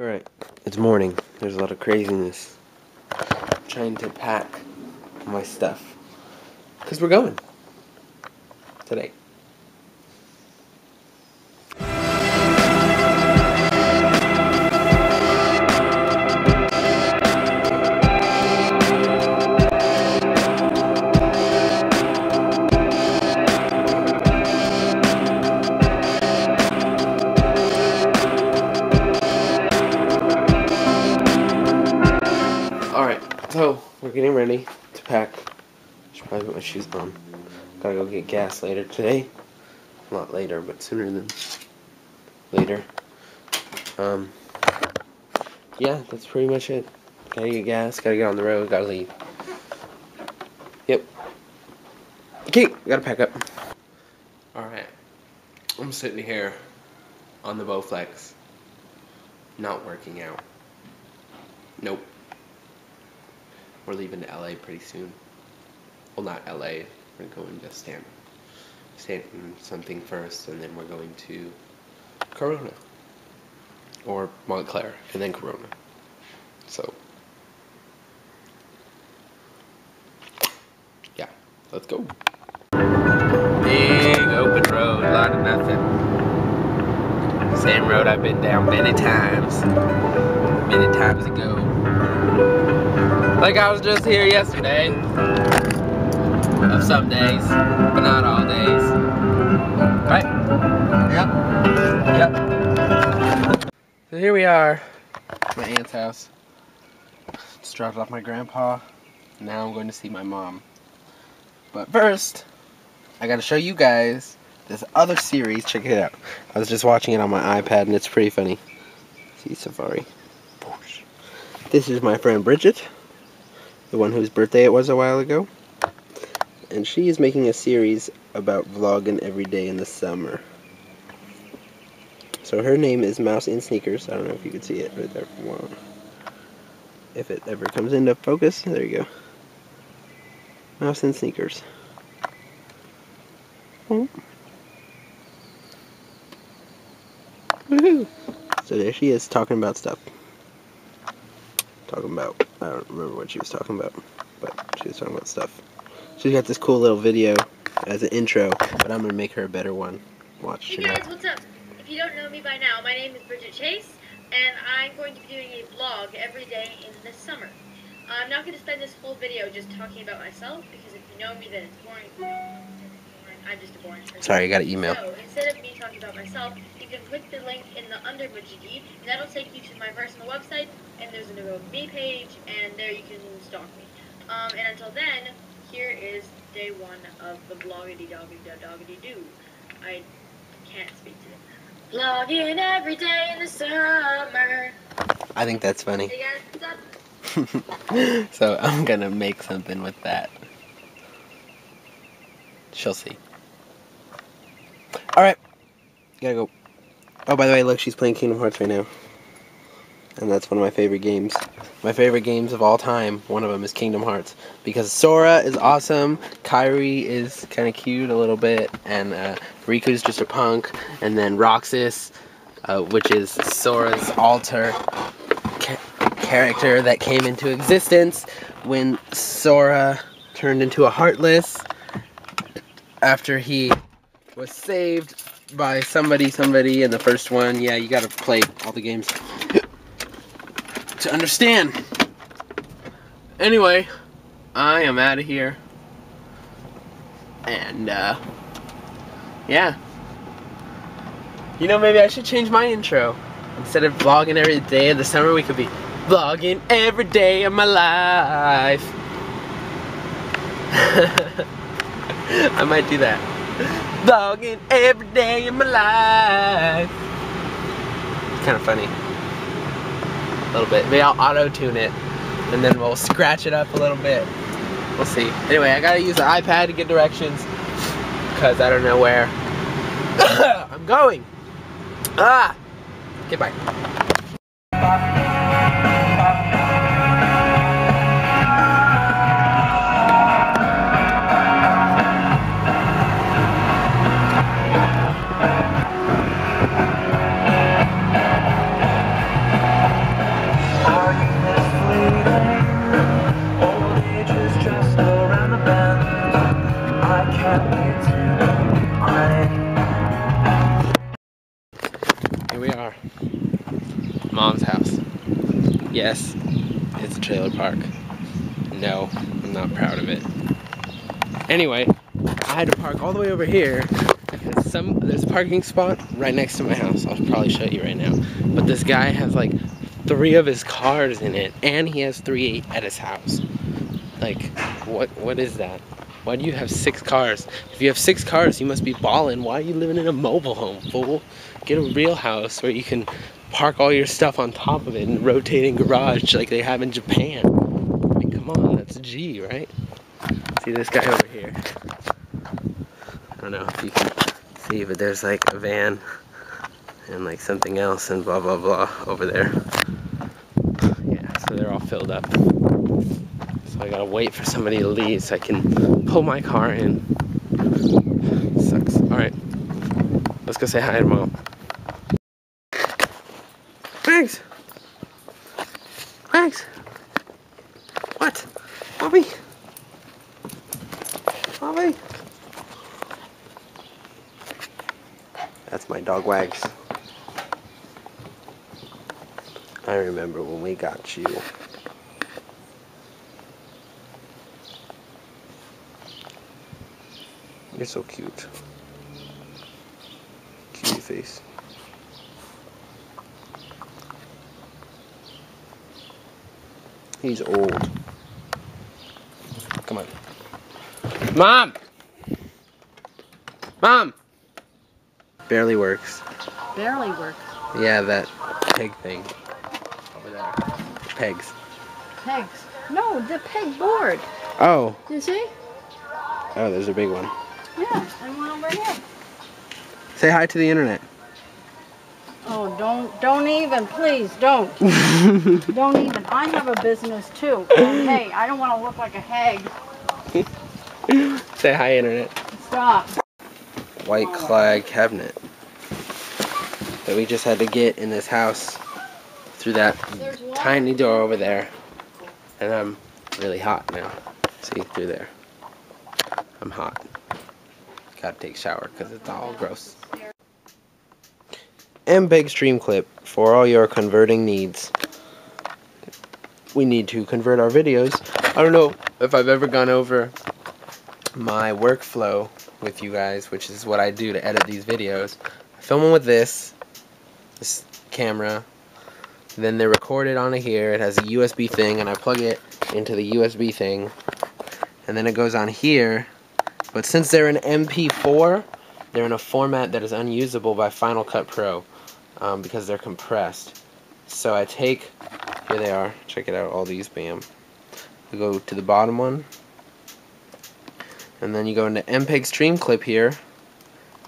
Alright, it's morning. There's a lot of craziness. I'm trying to pack my stuff. Because we're going. Today. Should probably put my shoes on. Gotta go get gas later today. A lot later, but sooner than later. Um, yeah, that's pretty much it. Gotta get gas, gotta get on the road, gotta leave. Yep. Okay, gotta pack up. Alright, I'm sitting here on the Bowflex, not working out. Nope. We're leaving to LA pretty soon. Well, not LA. We're going to Stanton. Stanton something first, and then we're going to Corona. Or Montclair, and then Corona. So. Yeah, let's go. Big open road, a lot of nothing. Same road I've been down many times. Many times ago. Like I was just here yesterday. Of some days, but not all days. Right? Yep. Yep. So here we are, my aunt's house. Just dropped off my grandpa. Now I'm going to see my mom. But first, I gotta show you guys this other series. Check it out. I was just watching it on my iPad and it's pretty funny. See Safari. This is my friend Bridget the one whose birthday it was a while ago. And she is making a series about vlogging every day in the summer. So her name is Mouse in Sneakers. I don't know if you can see it right there. Wow. If it ever comes into focus, there you go. Mouse in Sneakers. Oh. Woohoo! So there she is talking about stuff talking about. I don't remember what she was talking about, but she was talking about stuff. She's got this cool little video as an intro, but I'm gonna make her a better one. Watch. Hey guys, what's up? If you don't know me by now, my name is Bridget Chase, and I'm going to be doing a vlog every day in the summer. I'm not going to spend this whole video just talking about myself, because if you know me, then it's boring. I'm just a boring person. Sorry, I got an email. So, instead of me talking about myself, you can click the link in the under Underbudget and that'll take you to my personal website, and there's a About Me page, and there you can stalk me. Um, and until then, here is day one of the bloggity doggity doggity do. I can't speak to it. Vlogging every day in the summer. I think that's funny. Hey guys, what's up? so I'm gonna make something with that. She'll see. Alright. Gotta go. Oh, by the way, look, she's playing Kingdom Hearts right now. And that's one of my favorite games. My favorite games of all time, one of them is Kingdom Hearts. Because Sora is awesome, Kairi is kind of cute a little bit, and uh, Riku's just a punk, and then Roxas, uh, which is Sora's alter ca character that came into existence when Sora turned into a Heartless after he was saved by somebody, somebody in the first one. Yeah, you gotta play all the games to understand. Anyway, I am out of here. And, uh, yeah. You know, maybe I should change my intro. Instead of vlogging every day of the summer, we could be vlogging every day of my life. I might do that. Vlogging every day of my life. It's kind of funny. A little bit. Maybe I'll auto-tune it. And then we'll scratch it up a little bit. We'll see. Anyway, I gotta use the iPad to get directions. Because I don't know where I'm going. Ah! Okay. Park. No, I'm not proud of it. Anyway, I had to park all the way over here some there's a parking spot right next to my house. I'll probably show you right now. But this guy has like three of his cars in it, and he has three at his house. Like, what what is that? Why do you have six cars? If you have six cars, you must be balling. Why are you living in a mobile home, fool? Get a real house where you can park all your stuff on top of it in a rotating garage like they have in Japan. I mean, come on, that's G, right? See this guy over here. I don't know if you can see, but there's like a van and like something else and blah blah blah over there. Yeah, so they're all filled up. So I gotta wait for somebody to leave so I can pull my car in. Sucks. Alright. Let's go say hi to mom. Thanks. Thanks. What? Mommy? Mommy? That's my dog Wags. I remember when we got you. You're so cute. Cutie face. He's old. Come on. Mom! Mom! Barely works. Barely works. Yeah, that peg thing. Over there. Pegs. Pegs. No, the peg board. Oh. You see? Oh, there's a big one. Yeah, and one over here. Say hi to the internet. Oh, don't, don't even, please, don't. don't even. I have a business too. Hey, I don't want to look like a hag. Say hi, internet. Stop. White clad cabinet that we just had to get in this house through that tiny door over there. And I'm really hot now. See, through there. I'm hot. Gotta take a shower because it's all gross. MPEG Streamclip for all your converting needs. We need to convert our videos. I don't know if I've ever gone over my workflow with you guys, which is what I do to edit these videos. I film them with this, this camera, then they're recorded onto here. It has a USB thing, and I plug it into the USB thing, and then it goes on here. But since they're an MP4, they're in a format that is unusable by Final Cut Pro um, because they're compressed. So I take, here they are, check it out, all these, bam. I go to the bottom one, and then you go into MPEG Streamclip here,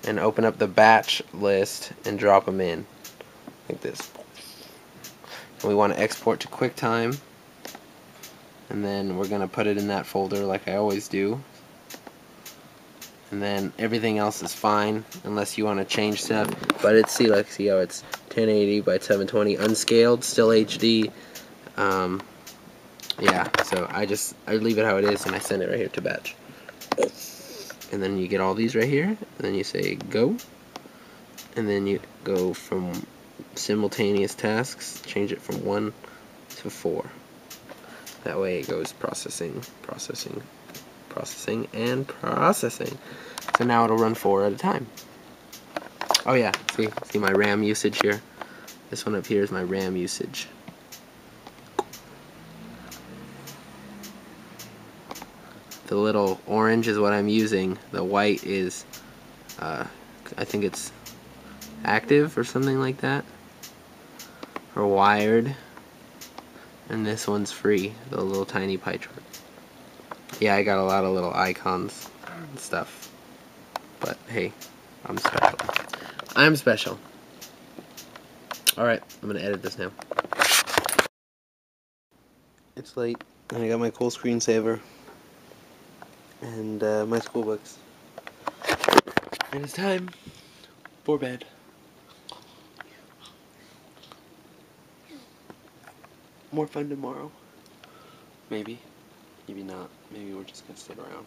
and open up the batch list and drop them in, like this. And we want to export to QuickTime, and then we're going to put it in that folder like I always do and then everything else is fine unless you want to change stuff. But it's see like see how it's 1080 by 720 unscaled still HD um, yeah so I just I leave it how it is and I send it right here to batch. And then you get all these right here and then you say go. And then you go from simultaneous tasks change it from one to four. That way it goes processing processing processing and processing. So now it'll run four at a time. Oh yeah, see, see my RAM usage here? This one up here is my RAM usage. The little orange is what I'm using. The white is, uh, I think it's active or something like that. Or wired. And this one's free, the little tiny pie chart. Yeah, I got a lot of little icons and stuff. But hey, I'm special. I'm special. Alright, I'm gonna edit this now. It's late, and I got my cool screensaver and uh, my school books. And it's time for bed. More fun tomorrow. Maybe. Maybe not. Maybe we're just gonna sit around.